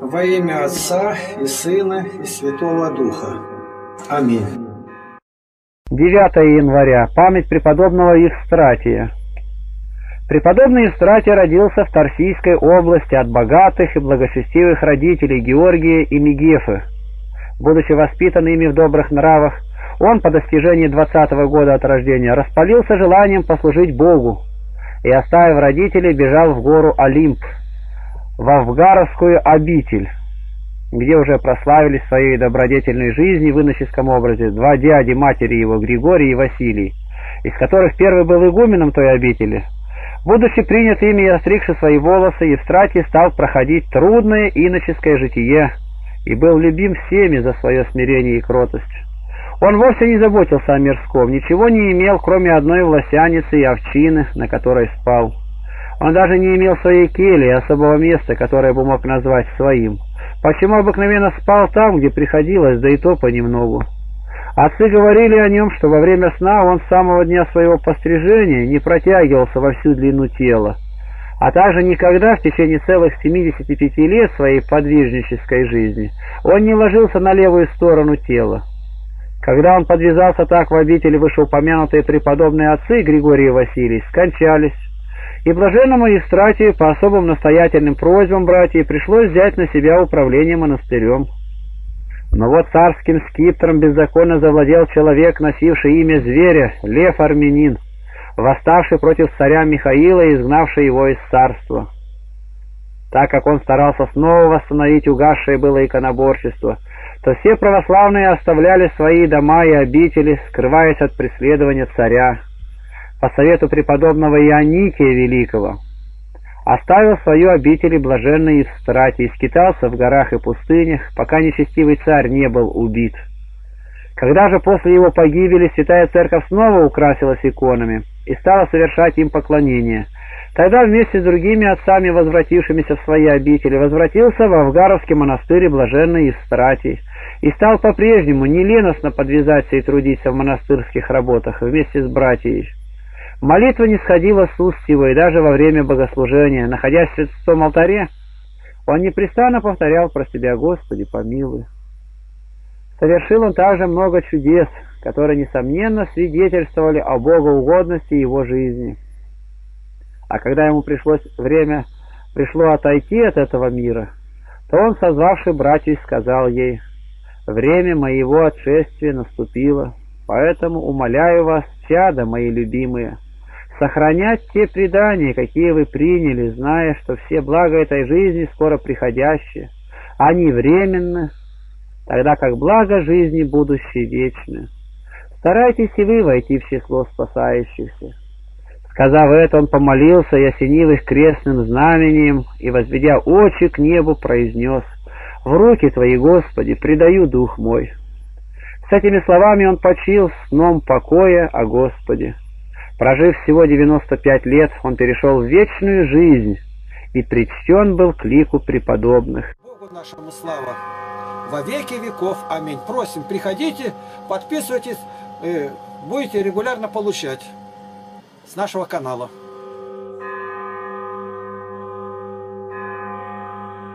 Во имя Отца и Сына и Святого Духа. Аминь. 9 января. Память преподобного Евстратия. Преподобный Евстратий родился в Тарсийской области от богатых и благочестивых родителей Георгия и Мегефы. Будучи воспитан ими в добрых нравах, он по достижении 20 года от рождения распалился желанием послужить Богу и, оставив родителей, бежал в гору Олимп, в Авгаровскую обитель, где уже прославились своей добродетельной жизни в иноческом образе два дяди матери его, Григорий и Василий, из которых первый был игуменом той обители. Будучи принят ими и остригши свои волосы, Евстратий стал проходить трудное иноческое житие и был любим всеми за свое смирение и кротость. Он вовсе не заботился о мирском, ничего не имел, кроме одной власяницы и овчины, на которой спал. Он даже не имел своей кельи, особого места, которое бы мог назвать своим. Почему обыкновенно спал там, где приходилось, да и то понемногу. Отцы говорили о нем, что во время сна он с самого дня своего пострижения не протягивался во всю длину тела, а также никогда в течение целых 75 лет своей подвижнической жизни он не ложился на левую сторону тела. Когда он подвязался так в обители вышеупомянутые преподобные отцы Григорий и Василий скончались, и блаженному Евстратию по особым настоятельным просьбам братьев пришлось взять на себя управление монастырем. Но вот царским скипетром беззаконно завладел человек, носивший имя зверя, Лев Армянин, восставший против царя Михаила и изгнавший его из царства. Так как он старался снова восстановить угасшее было иконоборчество, то все православные оставляли свои дома и обители, скрываясь от преследования царя. По совету преподобного Ионикия Великого оставил свою обитель и блаженный Евстратий и скитался в горах и пустынях, пока нечестивый царь не был убит. Когда же после его погибели святая церковь снова украсилась иконами и стала совершать им поклонение, тогда вместе с другими отцами, возвратившимися в свои обители, возвратился в Авгаровский монастырь блаженный Евстратий и стал по-прежнему неленостно подвязаться и трудиться в монастырских работах вместе с братьями. Молитва не сходила с уст его, и даже во время богослужения, находясь в святом алтаре, он непрестанно повторял про себя «Господи, помилуй». Совершил он также много чудес, которые, несомненно, свидетельствовали о богоугодности его жизни. А когда ему пришлось время, пришло отойти от этого мира, то он, созвавший братьев, сказал ей, «Время моего отшествия наступило, поэтому умоляю вас, чада мои любимые, сохранять те предания, какие вы приняли, зная, что все блага этой жизни скоро приходящие, они временны, тогда как благо жизни будущей вечны. Старайтесь и вы войти в число спасающихся. Сказав это, он помолился и осенил их крестным знамением, и, возведя очи к небу, произнес «В руки Твои, Господи, предаю дух мой». С этими словами он почил сном покоя о Господе. Прожив всего 95 лет, он перешел в вечную жизнь и причтен был к лику преподобных. Богу нашему слава во веки веков. Аминь. Просим, приходите, подписывайтесь, э, будете регулярно получать с нашего канала.